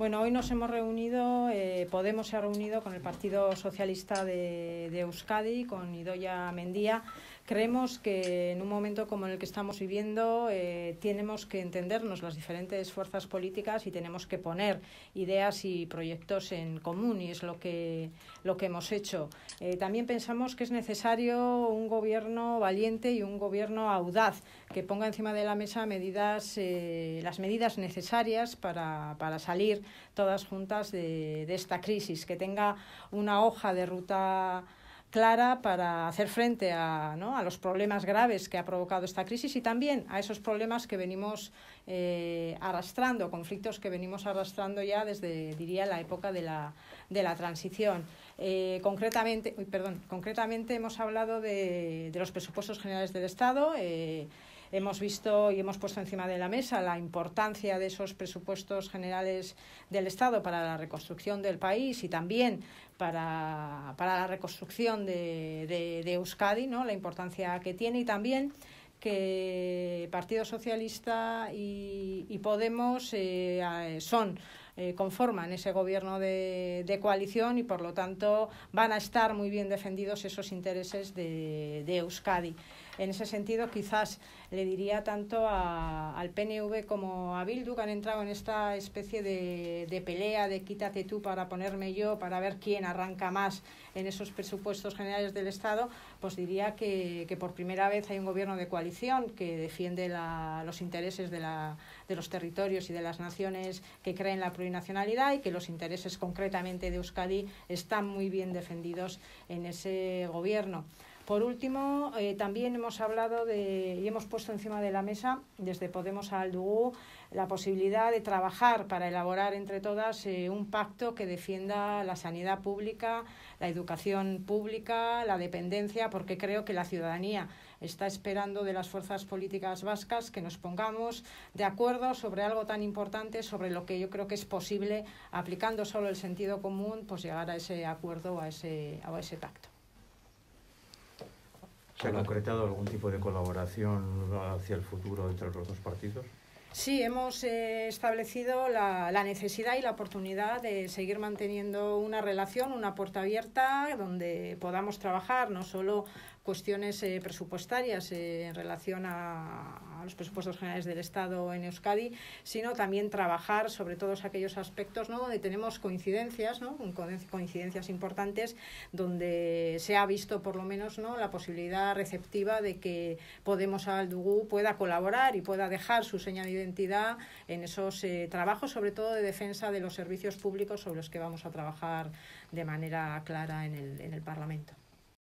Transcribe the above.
Bueno, hoy nos hemos reunido, eh, Podemos se ha reunido con el Partido Socialista de, de Euskadi, con Idoya Mendía, Creemos que en un momento como el que estamos viviendo eh, tenemos que entendernos las diferentes fuerzas políticas y tenemos que poner ideas y proyectos en común y es lo que, lo que hemos hecho. Eh, también pensamos que es necesario un gobierno valiente y un gobierno audaz que ponga encima de la mesa medidas, eh, las medidas necesarias para, para salir todas juntas de, de esta crisis, que tenga una hoja de ruta clara para hacer frente a, ¿no? a los problemas graves que ha provocado esta crisis y también a esos problemas que venimos eh, arrastrando, conflictos que venimos arrastrando ya desde, diría, la época de la, de la transición. Eh, concretamente, perdón, concretamente hemos hablado de, de, los presupuestos generales del Estado. Eh, hemos visto y hemos puesto encima de la mesa la importancia de esos presupuestos generales del Estado para la reconstrucción del país y también para, para la reconstrucción de, de, Euskadi, ¿no? la importancia que tiene y también que Partido Socialista y, y Podemos eh, son eh, conforman ese gobierno de, de, coalición y por lo tanto van a estar muy bien defendidos esos intereses de, de Euskadi. En ese sentido, quizás le diría tanto al PNV como a Bildu, que han entrado en esta especie de, de pelea de quítate tú para ponerme yo, para ver quién arranca más en esos presupuestos generales del Estado, pues diría que, que por primera vez hay un gobierno de coalición que defiende la, los intereses de, de los territorios y de las naciones que creen la plurinacionalidad y que los intereses concretamente de Euskadi están muy bien defendidos en ese gobierno. Por último, eh, también hemos hablado de, y hemos puesto encima de la mesa, desde Podemos a Aldugú, la posibilidad de trabajar para elaborar entre todas eh, un pacto que defienda la sanidad pública, la educación pública, la dependencia, porque creo que la ciudadanía está esperando de las fuerzas políticas vascas que nos pongamos de acuerdo sobre algo tan importante, sobre lo que yo creo que es posible, aplicando solo el sentido común, pues llegar a ese acuerdo a ese, a ese pacto. ¿Se ha concretado algún tipo de colaboración hacia el futuro entre los dos partidos? Sí, hemos eh, establecido la, la, necesidad y la oportunidad de seguir manteniendo una relación, una puerta abierta, donde podamos trabajar no solo cuestiones eh, presupuestarias eh, en relación a, los presupuestos generales del Estado en Euskadi, sino también trabajar sobre todos aquellos aspectos ¿no? donde tenemos coincidencias, ¿no? coincidencias importantes, donde se ha visto por lo menos ¿no? la posibilidad receptiva de que Podemos Aldugú pueda colaborar y pueda dejar su señal de identidad en esos eh, trabajos, sobre todo de defensa de los servicios públicos sobre los que vamos a trabajar de manera clara en el, en el Parlamento.